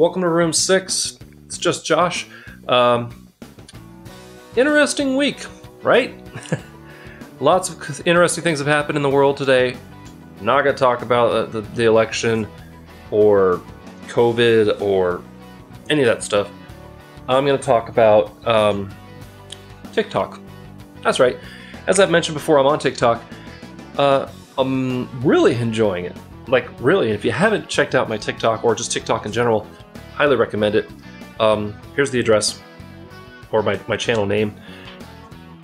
welcome to room six. It's just Josh. Um, interesting week, right? Lots of interesting things have happened in the world today. not going to talk about the, the election or COVID or any of that stuff. I'm going to talk about um, TikTok. That's right. As I've mentioned before, I'm on TikTok. Uh, I'm really enjoying it. Like, really, if you haven't checked out my TikTok or just TikTok in general, highly recommend it. Um, here's the address or my, my channel name.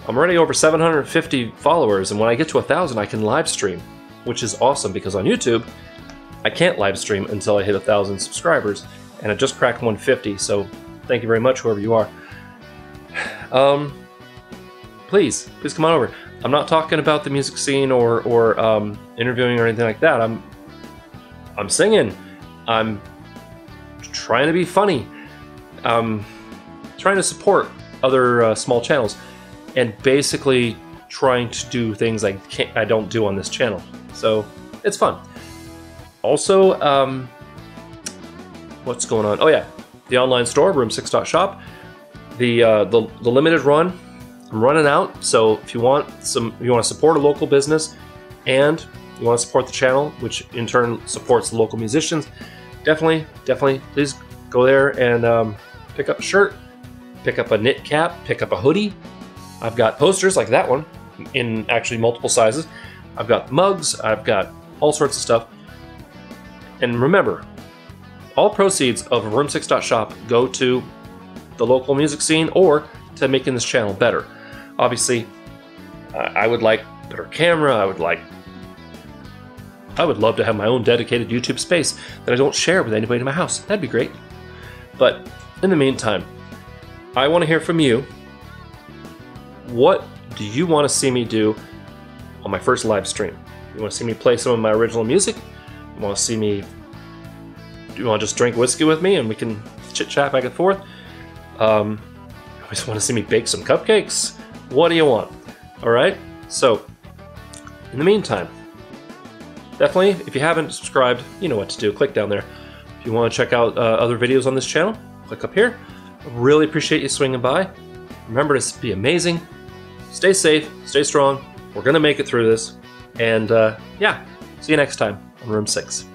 I'm already over 750 followers, and when I get to a thousand, I can live stream, which is awesome because on YouTube, I can't live stream until I hit a thousand subscribers, and I just cracked 150. So, thank you very much, whoever you are. Um, please, please come on over. I'm not talking about the music scene or or um, interviewing or anything like that. I'm I'm singing. I'm trying to be funny. I'm trying to support other uh, small channels, and basically trying to do things I can't I don't do on this channel. So it's fun. Also, um, what's going on? Oh yeah, the online store, room6.shop. The uh, the the limited run I'm running out, so if you want some, if you want to support a local business, and you want to support the channel, which in turn supports the local musicians, definitely, definitely, please go there and um, pick up a shirt, pick up a knit cap, pick up a hoodie. I've got posters like that one in actually multiple sizes. I've got mugs. I've got all sorts of stuff. And remember, all proceeds of Room6.shop go to the local music scene or to making this channel better. Obviously, I would like better camera. I would like. I would love to have my own dedicated YouTube space that I don't share with anybody in my house. That'd be great. But in the meantime, I want to hear from you. What do you want to see me do on my first live stream? You want to see me play some of my original music? You want to see me? Do you want to just drink whiskey with me and we can chit chat back and forth? Um, you just want to see me bake some cupcakes? What do you want? All right. So, in the meantime, definitely, if you haven't subscribed, you know what to do. Click down there. If you want to check out uh, other videos on this channel, click up here. Really appreciate you swinging by. Remember to be amazing. Stay safe. Stay strong. We're gonna make it through this. And uh, yeah, see you next time on Room Six.